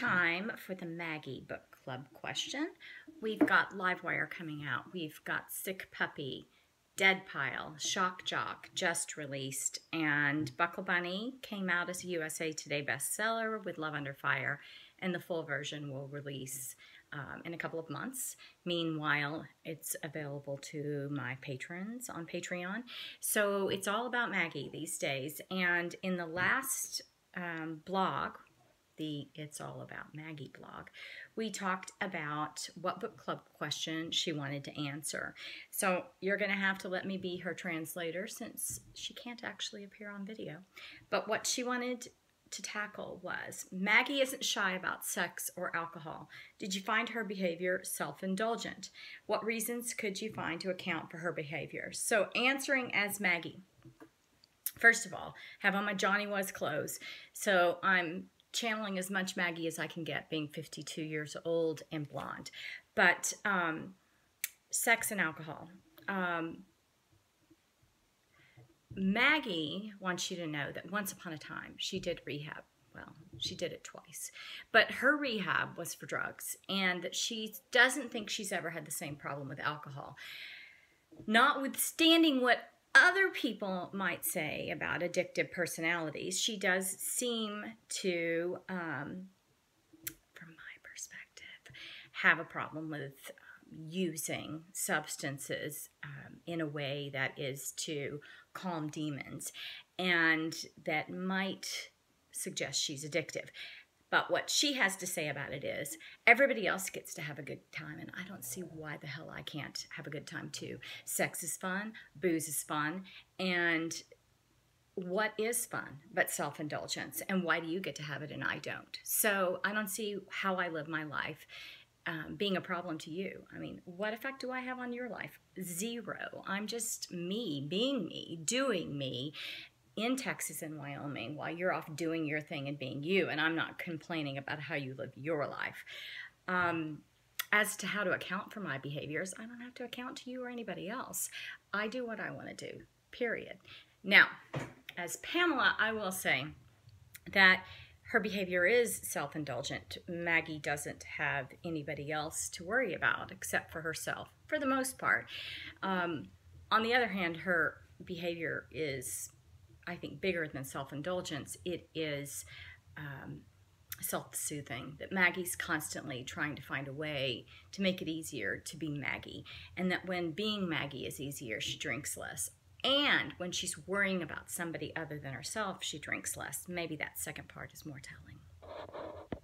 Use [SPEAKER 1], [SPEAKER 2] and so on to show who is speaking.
[SPEAKER 1] time for the Maggie Book Club question. We've got Live Wire coming out. We've got Sick Puppy, Dead Pile, Shock Jock just released, and Buckle Bunny came out as a USA Today bestseller with Love Under Fire, and the full version will release um, in a couple of months. Meanwhile, it's available to my patrons on Patreon. So it's all about Maggie these days. And in the last um, blog, the It's All About Maggie blog, we talked about what book club question she wanted to answer. So you're going to have to let me be her translator since she can't actually appear on video. But what she wanted to tackle was Maggie isn't shy about sex or alcohol. Did you find her behavior self indulgent? What reasons could you find to account for her behavior? So, answering as Maggie. First of all, have on my Johnny Was clothes. So, I'm channeling as much Maggie as I can get, being 52 years old and blonde. But um, sex and alcohol. Um, Maggie wants you to know that once upon a time she did rehab. Well, she did it twice. But her rehab was for drugs, and that she doesn't think she's ever had the same problem with alcohol. Notwithstanding what other people might say about addictive personalities, she does seem to, um, from my perspective, have a problem with using substances um, in a way that is to calm demons and that might suggest she's addictive. But what she has to say about it is everybody else gets to have a good time, and I don't see why the hell I can't have a good time too. Sex is fun, booze is fun, and what is fun but self indulgence? And why do you get to have it and I don't? So I don't see how I live my life um, being a problem to you. I mean, what effect do I have on your life? Zero. I'm just me, being me, doing me in Texas and Wyoming while you're off doing your thing and being you, and I'm not complaining about how you live your life. Um, as to how to account for my behaviors, I don't have to account to you or anybody else. I do what I want to do, period. Now, as Pamela, I will say that her behavior is self indulgent. Maggie doesn't have anybody else to worry about except for herself, for the most part. Um, on the other hand, her behavior is, I think, bigger than self indulgence. It is um, self soothing, that Maggie's constantly trying to find a way to make it easier to be Maggie, and that when being Maggie is easier, she drinks less. And when she's worrying about somebody other than herself, she drinks less. Maybe that second part is more telling.